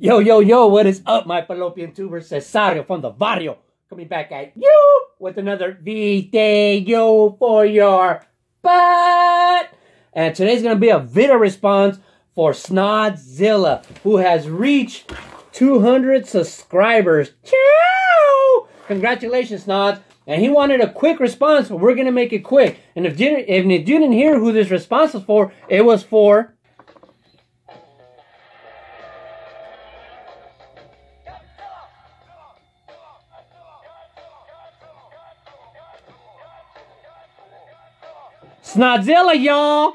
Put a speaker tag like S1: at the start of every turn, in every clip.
S1: Yo, yo, yo, what is up, my fallopian tuber? Cesario from the barrio. Coming back at you with another video for your butt. And today's going to be a video response for Snodzilla, who has reached 200 subscribers. Ciao! Congratulations, Snods. And he wanted a quick response, so we're going to make it quick. And if, you, if you didn't hear who this response was for, it was for Snodzilla, y'all!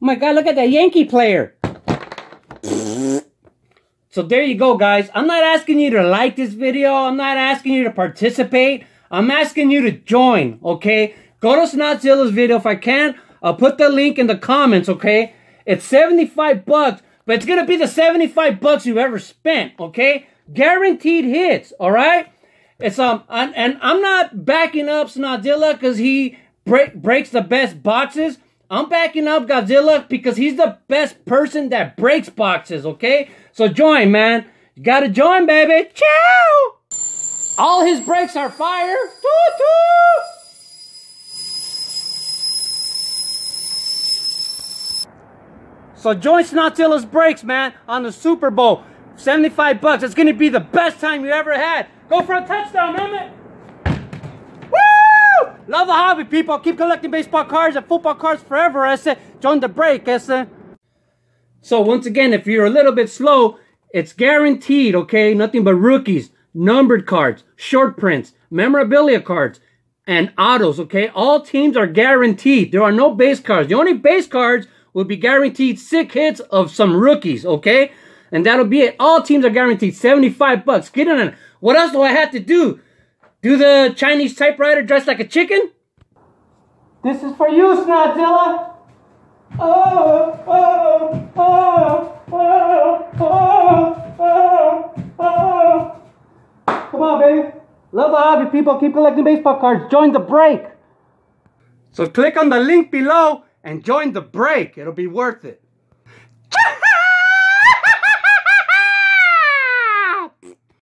S1: Oh my god, look at that Yankee player! So there you go, guys. I'm not asking you to like this video. I'm not asking you to participate. I'm asking you to join, okay? Go to Snodzilla's video if I can. I'll put the link in the comments, okay? It's 75 bucks, but it's gonna be the 75 bucks you've ever spent, okay? Guaranteed hits, all right? It's um, and I'm not backing up Snodzilla because he break, breaks the best boxes. I'm backing up Godzilla because he's the best person that breaks boxes, okay? So join, man. You gotta join, baby. Ciao! All his breaks are fire. Toot, toot. So join Snodzilla's breaks, man, on the Super Bowl. 75 bucks. It's going to be the best time you ever had. Go for a touchdown, man. Woo! Love the hobby, people. Keep collecting baseball cards and football cards forever, I said. Join the break, I said. So once again, if you're a little bit slow, it's guaranteed, okay? Nothing but rookies, numbered cards, short prints, memorabilia cards, and autos, okay? All teams are guaranteed. There are no base cards. The only base cards will be guaranteed sick hits of some rookies, okay? And that'll be it. All teams are guaranteed 75 bucks. Get in on it. What else do I have to do? Do the Chinese typewriter dressed like a chicken? This is for you, Snodzilla. Oh, oh, oh, oh, oh, oh, oh. Come on, baby. Love the hobby, people. Keep collecting baseball cards. Join the break. So click on the link below and join the break. It'll be worth it.